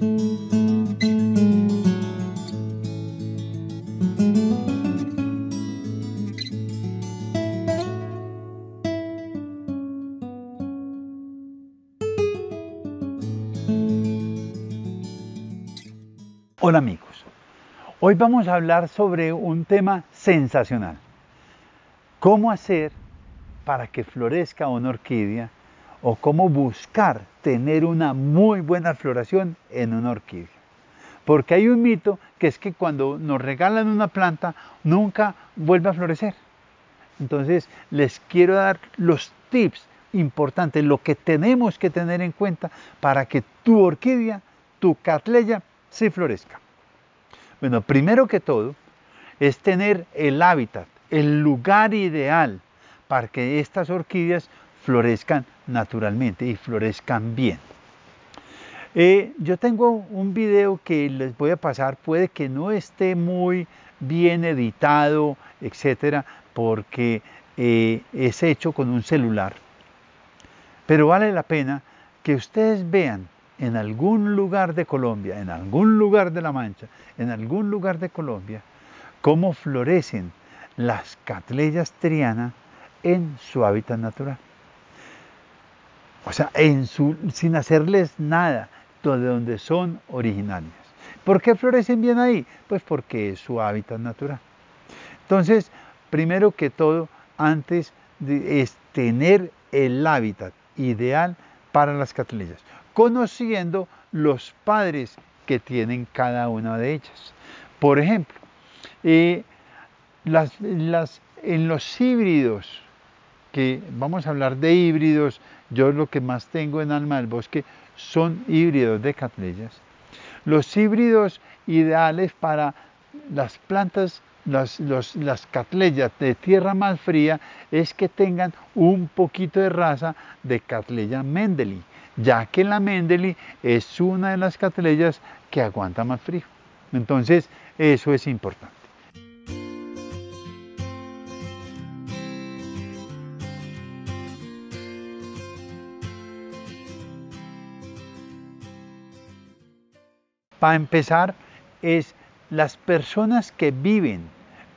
Hola amigos, hoy vamos a hablar sobre un tema sensacional. ¿Cómo hacer para que florezca una orquídea o cómo buscar tener una muy buena floración en una orquídea? Porque hay un mito que es que cuando nos regalan una planta nunca vuelve a florecer. Entonces les quiero dar los tips importantes, lo que tenemos que tener en cuenta para que tu orquídea, tu catleya, sí florezca. Bueno, primero que todo es tener el hábitat, el lugar ideal para que estas orquídeas florezcan naturalmente y florezcan bien. Eh, yo tengo un video que les voy a pasar, puede que no esté muy bien editado, etcétera, porque eh, es hecho con un celular. Pero vale la pena que ustedes vean en algún lugar de Colombia, en algún lugar de La Mancha, en algún lugar de Colombia, cómo florecen las catleyas triana en su hábitat natural. O sea, sin hacerles nada, de donde son originarias. ¿Por qué florecen bien ahí? Pues porque es su hábitat natural. Entonces, primero que todo, antes de, es tener el hábitat ideal para las catleyas conociendo los padres que tienen cada una de ellas. Por ejemplo, eh, en los híbridos, que vamos a hablar de híbridos, yo lo que más tengo en Alma del Bosque son híbridos de catleyas. Los híbridos ideales para las plantas, las, las catleyas de tierra más fría, es que tengan un poquito de raza de catleya Mendeli ya que la Mendeli es una de las catleyas que aguanta más frío. Entonces, eso es importante. Para empezar, es las personas que viven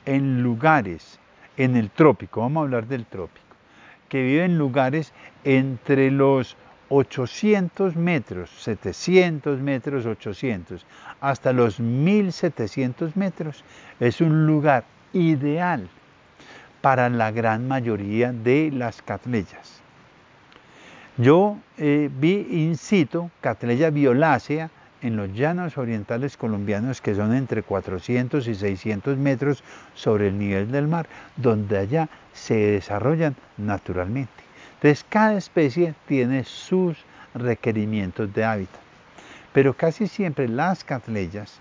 en lugares, en el trópico, vamos a hablar del trópico, que viven en lugares entre los 800 metros, 700 metros, 800, hasta los 1700 metros, es un lugar ideal para la gran mayoría de las catleyas. Yo eh, vi in situ catleya violácea en los llanos orientales colombianos que son entre 400 y 600 metros sobre el nivel del mar, donde allá se desarrollan naturalmente. Entonces cada especie tiene sus requerimientos de hábitat. Pero casi siempre las catleyas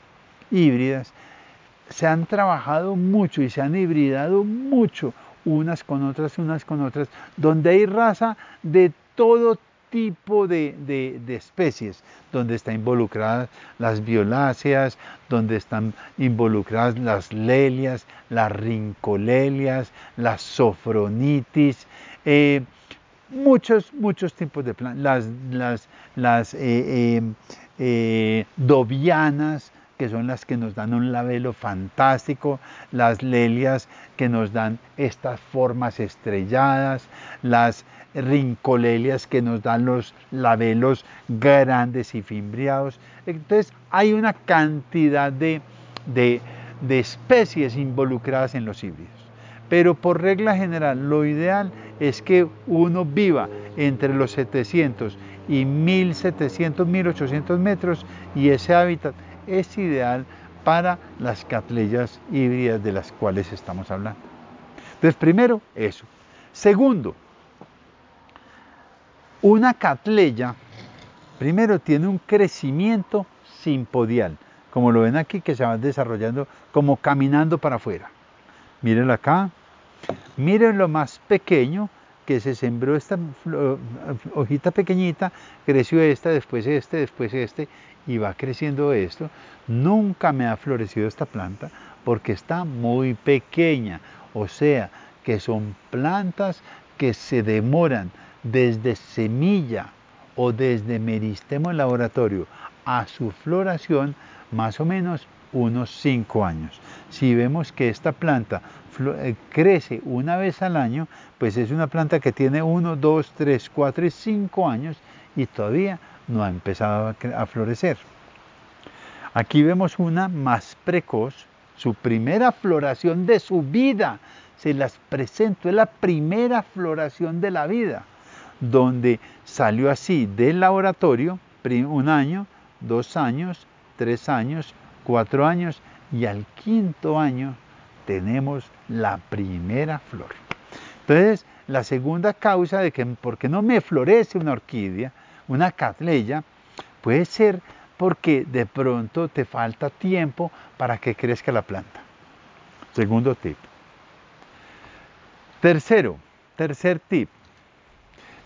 híbridas se han trabajado mucho y se han hibridado mucho unas con otras, unas con otras, donde hay raza de todo tipo de, de, especies, donde están involucradas las violáceas, donde están involucradas las lelias, las rincolelias, las sofronitis, eh, muchos, muchos tipos de plantas, las, las, las eh, eh, dovianas, que son las que nos dan un labelo fantástico, las lelias que nos dan estas formas estrelladas, las rincolelias que nos dan los labelos grandes y fimbriados. Entonces hay una cantidad de, de, de especies involucradas en los híbridos. Pero por regla general, lo ideal es que uno viva entre los 700 y 1700, 1800 metros y ese hábitat es ideal para las catleyas híbridas de las cuales estamos hablando. Entonces, primero, eso. Segundo, una catleya, primero, tiene un crecimiento simpodial, como lo ven aquí, que se va desarrollando como caminando para afuera. Mírenlo acá, Miren lo más pequeño que se sembró esta hojita pequeñita, creció esta, después este, después este, y va creciendo esto. Nunca me ha florecido esta planta porque está muy pequeña, o sea, que son plantas que se demoran desde semilla o desde meristemo en laboratorio a su floración más o menos unos 5 años. Si vemos que esta planta eh, crece una vez al año, pues es una planta que tiene 1, 2, 3, 4 y 5 años y todavía no ha empezado a florecer. Aquí vemos una más precoz, su primera floración de su vida. Se las presento, es la primera floración de la vida, donde salió así del laboratorio, un año, dos años, tres años, cuatro años y al quinto año tenemos la primera flor. Entonces, la segunda causa de que por qué no me florece una orquídea, una catleya, puede ser porque de pronto te falta tiempo para que crezca la planta. Segundo tip. Tercero, tercer tip.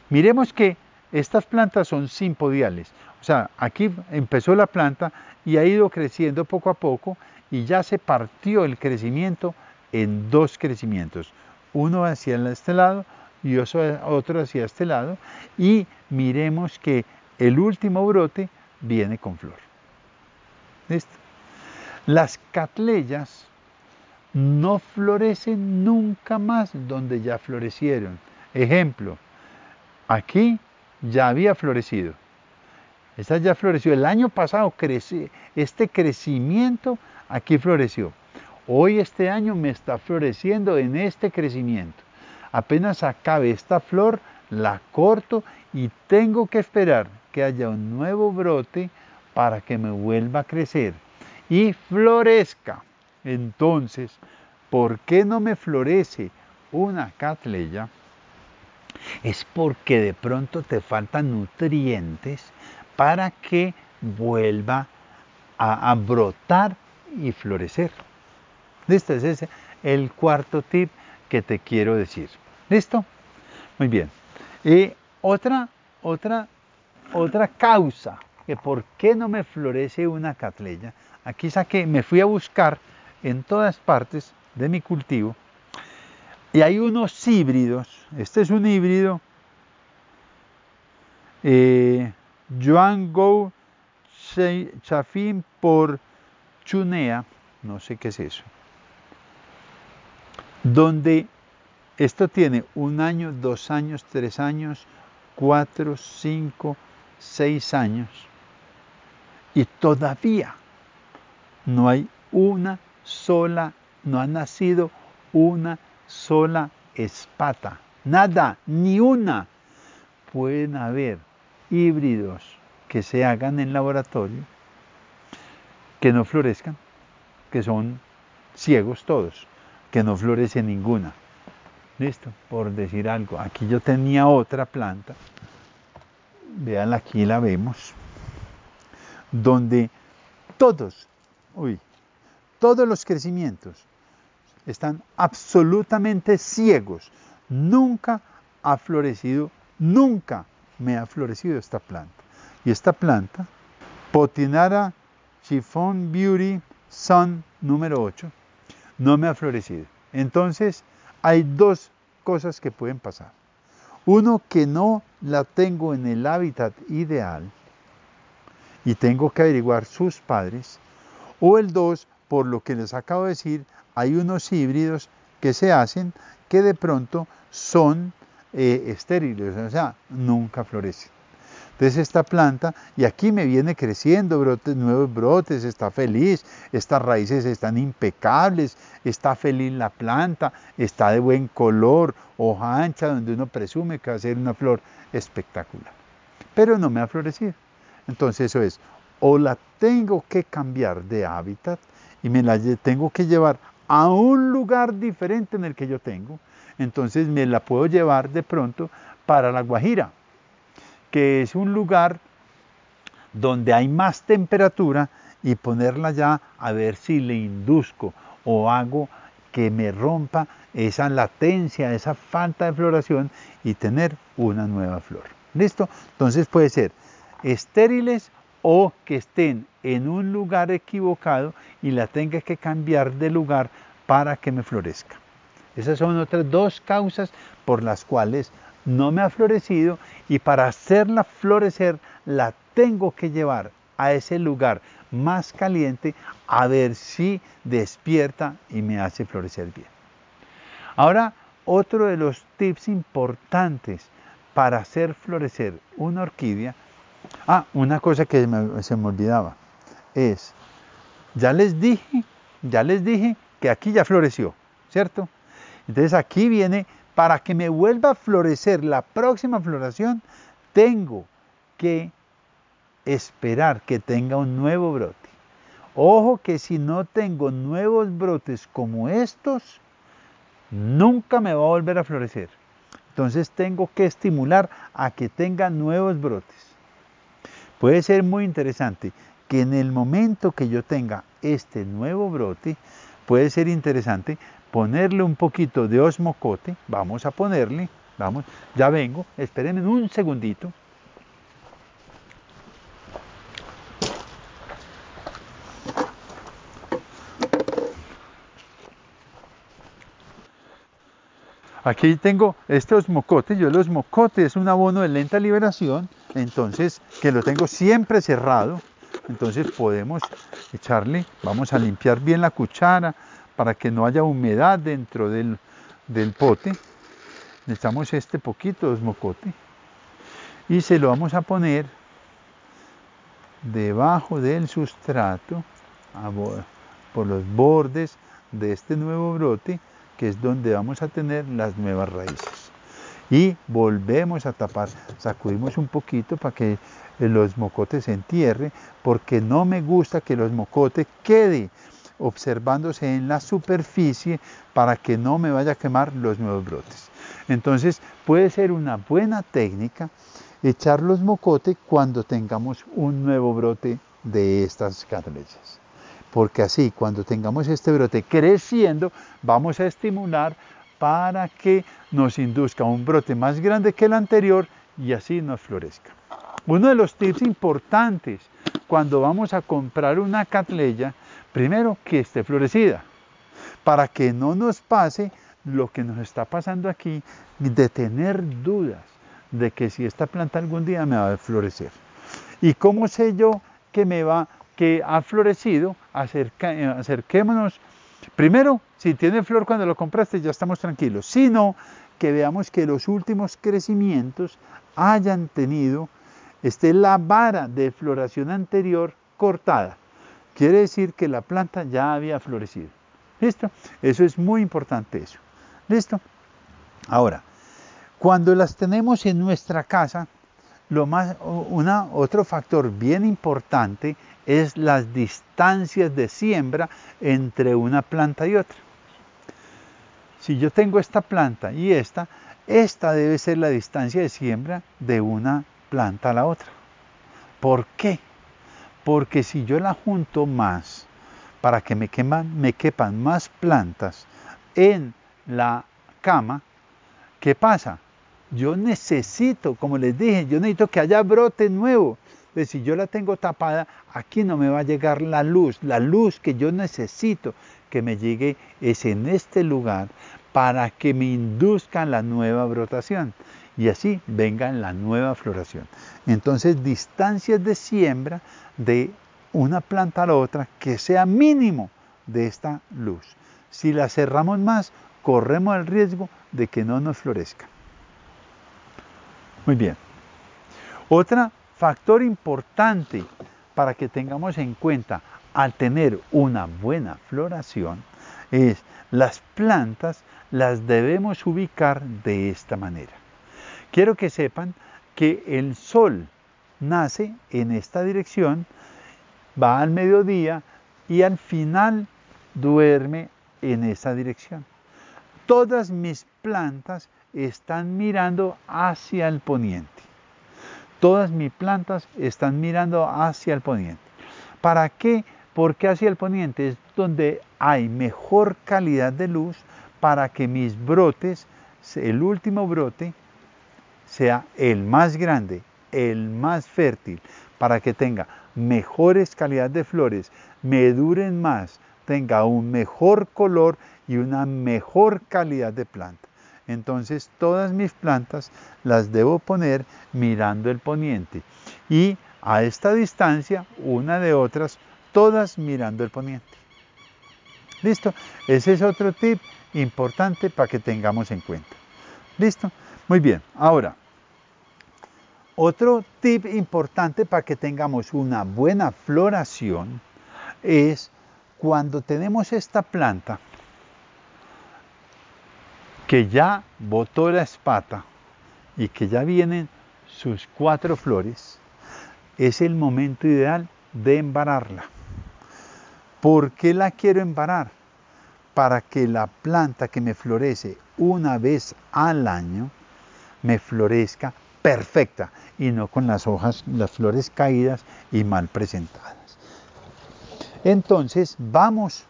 Miremos que estas plantas son simpodiales. O sea, aquí empezó la planta y ha ido creciendo poco a poco y ya se partió el crecimiento en dos crecimientos. Uno hacia este lado y otro hacia este lado. Y miremos que el último brote viene con flor. ¿Listo? Las catleyas no florecen nunca más donde ya florecieron. Ejemplo, aquí ya había florecido. Esta ya floreció. El año pasado crece, este crecimiento aquí floreció. Hoy este año me está floreciendo en este crecimiento. Apenas acabe esta flor, la corto y tengo que esperar que haya un nuevo brote para que me vuelva a crecer y florezca. Entonces, ¿por qué no me florece una catleya? Es porque de pronto te faltan nutrientes para que vuelva a, brotar y florecer. Listo, ese es el cuarto tip que te quiero decir. ¿Listo? Muy bien. Y otra, otra, otra causa que por qué no me florece una catleya. Aquí saqué, me fui a buscar en todas partes de mi cultivo y hay unos híbridos. Este es un híbrido. Eh, Joan Chafin por Chunea, no sé qué es eso, donde esto tiene un año, dos años, tres años, cuatro, cinco, seis años y todavía no hay una sola, no ha nacido una sola espata. Nada, ni una. Pueden haber híbridos que se hagan en laboratorio que no florezcan, que son ciegos todos, que no florece ninguna. Listo, por decir algo. Aquí yo tenía otra planta, vean aquí la vemos, donde todos, uy, todos los crecimientos están absolutamente ciegos. Nunca ha florecido, nunca me ha florecido esta planta. Y esta planta, Potinara Chiffon Beauty Sun número 8, no me ha florecido. Entonces, hay dos cosas que pueden pasar. Uno, que no la tengo en el hábitat ideal y tengo que averiguar sus padres. O el dos, por lo que les acabo de decir, hay unos híbridos que se hacen que de pronto son eh, estériles, o sea, nunca florecen. Entonces esta planta, y aquí me viene creciendo brotes, nuevos brotes, está feliz, estas raíces están impecables, está feliz la planta, está de buen color, hoja ancha, donde uno presume que va a ser una flor espectacular. Pero no me ha florecido. Entonces eso es, o la tengo que cambiar de hábitat y me la tengo que llevar a un lugar diferente en el que yo tengo, entonces me la puedo llevar de pronto para la Guajira, que es un lugar donde hay más temperatura y ponerla ya a ver si le induzco o hago que me rompa esa latencia, esa falta de floración y tener una nueva flor. ¿Listo? Entonces puede ser estériles o que estén en un lugar equivocado y la tenga que cambiar de lugar para que me florezca. Esas son otras dos causas por las cuales no me ha florecido y para hacerla florecer la tengo que llevar a ese lugar más caliente a ver si despierta y me hace florecer bien. Ahora, otro de los tips importantes para hacer florecer una orquídea, ah, una cosa que se me olvidaba, es, ya les dije, ya les dije que aquí ya floreció, ¿cierto? Entonces aquí viene, para que me vuelva a florecer la próxima floración, tengo que esperar que tenga un nuevo brote. Ojo que si no tengo nuevos brotes como estos, nunca me va a volver a florecer. Entonces tengo que estimular a que tenga nuevos brotes. Puede ser muy interesante que en el momento que yo tenga este nuevo brote, puede ser interesante ponerle un poquito de osmocote. Vamos a ponerle, vamos, ya vengo, espérenme un segundito. Aquí tengo este osmocote, yo el osmocote es un abono de lenta liberación, entonces que lo tengo siempre cerrado, entonces podemos echarle, vamos a limpiar bien la cuchara para que no haya humedad dentro del, del pote, echamos este poquito de osmocote y se lo vamos a poner debajo del sustrato, por los bordes de este nuevo brote, que es donde vamos a tener las nuevas raíces. Y volvemos a tapar, sacudimos un poquito para que los mocotes se entierre, porque no me gusta que los mocotes quede observándose en la superficie para que no me vaya a quemar los nuevos brotes. Entonces puede ser una buena técnica echar los mocotes cuando tengamos un nuevo brote de estas catrellas porque así cuando tengamos este brote creciendo, vamos a estimular para que nos induzca un brote más grande que el anterior y así nos florezca. Uno de los tips importantes cuando vamos a comprar una catleya, primero que esté florecida, para que no nos pase lo que nos está pasando aquí, de tener dudas de que si esta planta algún día me va a florecer. ¿Y cómo sé yo que me va que ha florecido, acerquémonos. Primero, si tiene flor cuando lo compraste, ya estamos tranquilos. Sino que veamos que los últimos crecimientos hayan tenido, esté la vara de floración anterior cortada. Quiere decir que la planta ya había florecido. ¿Listo? Eso es muy importante eso. ¿Listo? Ahora, cuando las tenemos en nuestra casa, lo más, una, otro factor bien importante es las distancias de siembra entre una planta y otra. Si yo tengo esta planta y esta, esta debe ser la distancia de siembra de una planta a la otra. ¿Por qué? Porque si yo la junto más para que me, queman, me quepan más plantas en la cama, ¿qué pasa? Yo necesito, como les dije, yo necesito que haya brote nuevo si yo la tengo tapada, aquí no me va a llegar la luz. La luz que yo necesito que me llegue es en este lugar para que me induzcan la nueva brotación y así venga la nueva floración. Entonces, distancias de siembra de una planta a la otra que sea mínimo de esta luz. Si la cerramos más, corremos el riesgo de que no nos florezca. Muy bien. Otra Factor importante para que tengamos en cuenta al tener una buena floración es las plantas las debemos ubicar de esta manera. Quiero que sepan que el sol nace en esta dirección, va al mediodía y al final duerme en esa dirección. Todas mis plantas están mirando hacia el poniente. Todas mis plantas están mirando hacia el poniente. ¿Para qué? Porque hacia el poniente es donde hay mejor calidad de luz para que mis brotes, el último brote, sea el más grande, el más fértil, para que tenga mejores calidad de flores, me duren más, tenga un mejor color y una mejor calidad de planta. Entonces todas mis plantas las debo poner mirando el poniente. Y a esta distancia, una de otras, todas mirando el poniente. ¿Listo? Ese es otro tip importante para que tengamos en cuenta. ¿Listo? Muy bien. Ahora, otro tip importante para que tengamos una buena floración es cuando tenemos esta planta que ya botó la espata y que ya vienen sus cuatro flores, es el momento ideal de embararla. ¿Por qué la quiero embarar? Para que la planta que me florece una vez al año me florezca perfecta y no con las hojas, las flores caídas y mal presentadas. Entonces vamos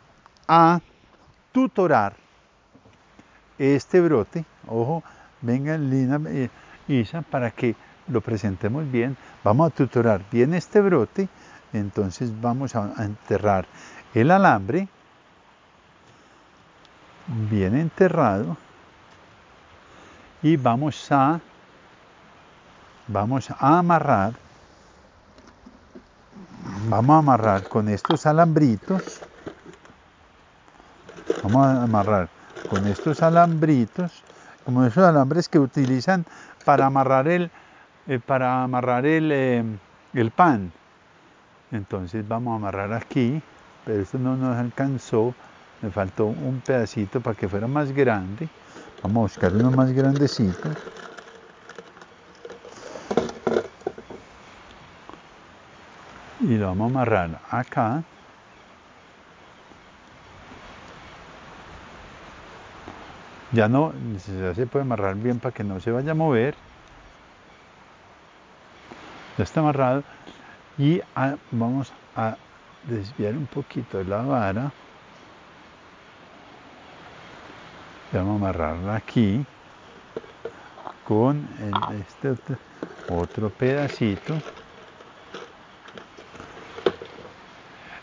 a tutorar este brote, ojo, venga Lina eh, Isa para que lo presentemos bien. Vamos a tutorar bien este brote, entonces vamos a enterrar el alambre bien enterrado y vamos a vamos a amarrar. Vamos a amarrar con estos alambritos. Vamos a amarrar con estos alambritos como esos alambres que utilizan para amarrar el eh, para amarrar el, eh, el pan. Entonces vamos a amarrar aquí pero esto no nos alcanzó. Me faltó un pedacito para que fuera más grande. Vamos a buscar uno más grandecito y lo vamos a amarrar acá. Ya no ya se puede amarrar bien para que no se vaya a mover. Ya está amarrado. Y vamos a desviar un poquito la vara. Vamos a amarrarla aquí con este otro pedacito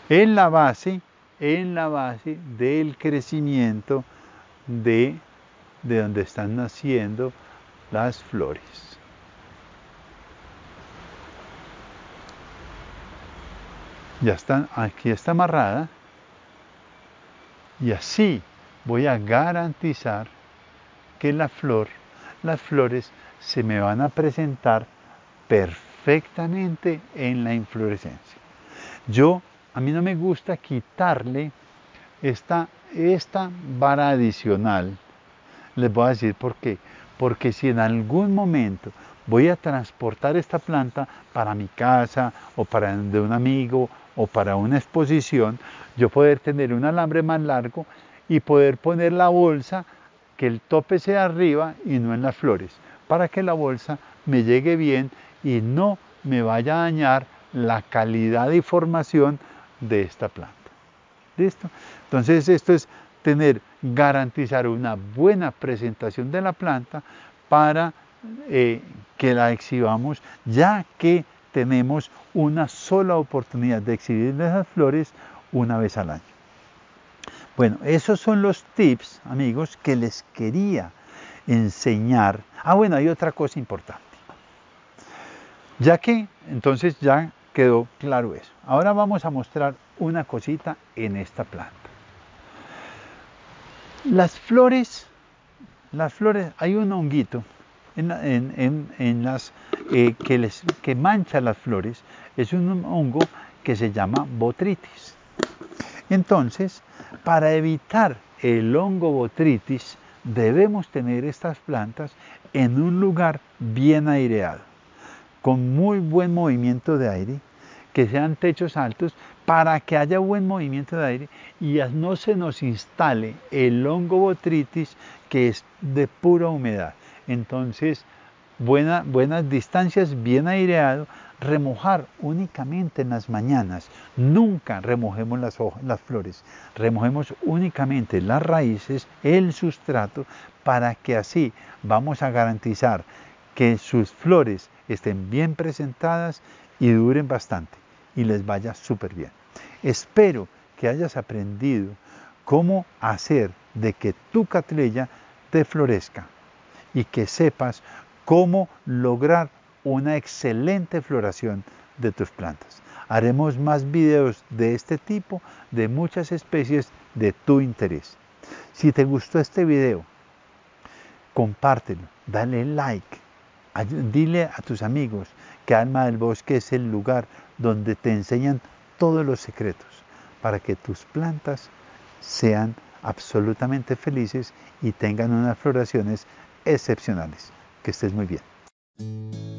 en la base, en la base del crecimiento de, de donde están naciendo las flores. Ya están, aquí está amarrada y así voy a garantizar que la flor, las flores se me van a presentar perfectamente en la inflorescencia. Yo a mí no me gusta quitarle esta, esta vara adicional. Les voy a decir por qué. Porque si en algún momento voy a transportar esta planta para mi casa o para de un amigo o para una exposición, yo poder tener un alambre más largo y poder poner la bolsa que el tope sea arriba y no en las flores, para que la bolsa me llegue bien y no me vaya a dañar la calidad y formación de esta planta. ¿Listo? Entonces esto es tener, garantizar una buena presentación de la planta para eh, que la exhibamos, ya que tenemos una sola oportunidad de exhibir esas flores una vez al año. Bueno, esos son los tips, amigos, que les quería enseñar. Ah, bueno, hay otra cosa importante. Ya que entonces ya quedó claro eso. Ahora vamos a mostrar una cosita en esta planta. Las flores, las flores, hay un honguito en, las, eh, que, les, que mancha las flores, es un hongo que se llama botritis. Entonces, para evitar el hongo botritis, debemos tener estas plantas en un lugar bien aireado con muy buen movimiento de aire, que sean techos altos para que haya buen movimiento de aire y no se nos instale el hongo botritis que es de pura humedad. Entonces, buena, buenas distancias, bien aireado, remojar únicamente en las mañanas. Nunca remojemos las flores, remojemos únicamente las raíces, el sustrato, para que así vamos a garantizar que sus flores estén bien presentadas y duren bastante y les vaya súper bien. Espero que hayas aprendido cómo hacer de que tu catrilla te florezca y que sepas cómo lograr una excelente floración de tus plantas. Haremos más videos de este tipo, de muchas especies de tu interés. Si te gustó este video, compártelo, dale like, dile a tus amigos que Alma del Bosque es el lugar donde te enseñan todos los secretos para que tus plantas sean absolutamente felices y tengan unas floraciones excepcionales. Que estés muy bien.